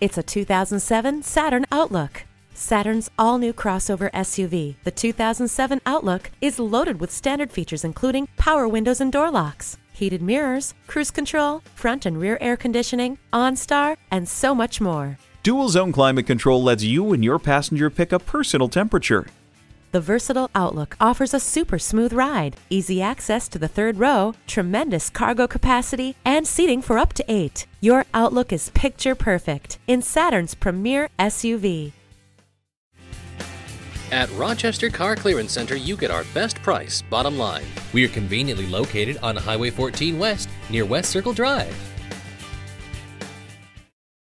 It's a 2007 Saturn Outlook. Saturn's all new crossover SUV, the 2007 Outlook, is loaded with standard features including power windows and door locks, heated mirrors, cruise control, front and rear air conditioning, OnStar, and so much more. Dual zone climate control lets you and your passenger pick a personal temperature. The versatile Outlook offers a super smooth ride, easy access to the third row, tremendous cargo capacity, and seating for up to eight. Your Outlook is picture perfect in Saturn's premier SUV. At Rochester Car Clearance Center, you get our best price, bottom line. We are conveniently located on Highway 14 West near West Circle Drive.